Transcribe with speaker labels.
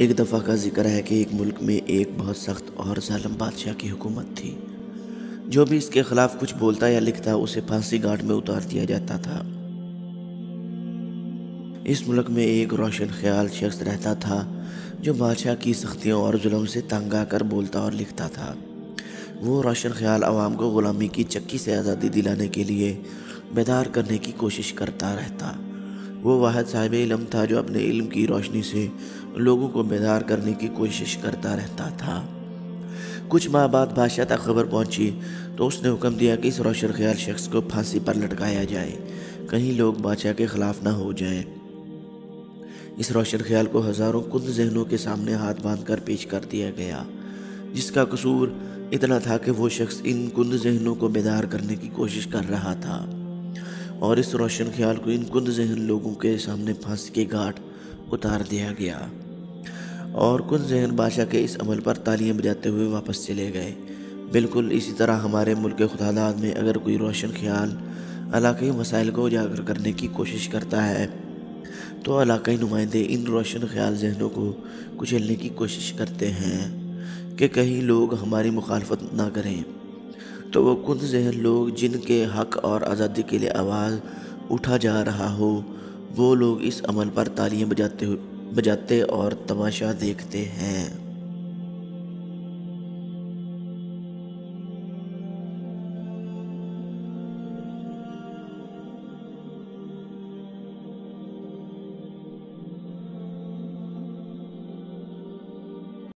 Speaker 1: एक दफ़ा का ज़िक्र है कि एक मुल्क में एक बहुत सख्त और ालम बादशाह की हुकूमत थी। जो भी इसके ख़िलाफ़ कुछ बोलता या लिखता, उसे फांसी घाट में उतार दिया जाता था। इस मुल्क में एक रोशन ख्याल शख्स रहता था, जो बादशाह की सख्तियों और जुल्म से तंग आकर बोलता और लिखता था। वो रोशन ख्याल आवाम को ग़ुलामी की चक्की से आज़ादी दिलाने के लिए बेदार करने की कोशिश करता रहता। वो वाहद साहिब इलम था, जो अपने इल्म की रोशनी से लोगों को बेदार करने की कोशिश करता रहता था। कुछ माह बाद बादशाह तक खबर पहुँची तो उसने हुक्म दिया कि इस रोशन ख्याल शख्स को फांसी पर लटकाया जाए। कहीं लोग बादशाह के ख़िलाफ़ ना हो जाए। इस रोशन ख्याल को हज़ारों कुंद जहनों के सामने हाथ बाँध कर पेश कर दिया गया, जिसका कसूर इतना था कि वो शख्स इन कुंद जहनों को बेदार करने की कोशिश कर रहा था। और इस रोशन ख्याल को इन कुंद जहन लोगों के सामने फांसी के घाट उतार दिया गया। और कुंद जहन बादशाह के इस अमल पर तालियाँ बजाते हुए वापस चले गए। बिल्कुल इसी तरह हमारे मुल्क खुदादाद में अगर कोई रोशन ख्याल इलाकई मसाइल को उजागर करने की कोशिश करता है तो इलाकई नुमाइंदे इन रोशन ख्याल जहनों को कुचलने की कोशिश करते हैं कि कहीं लोग हमारी मुखालफत ना करें। तो वो कुंद जहन लोग जिनके हक और आज़ादी के लिए आवाज़ उठा जा रहा हो वो लोग इस अमल पर तालियाँ बजाते बजाते और तमाशा देखते हैं।